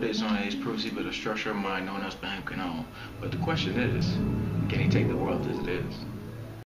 based on his perceived the structure of mind known as Bankano. But the question is, can he take the world as it is?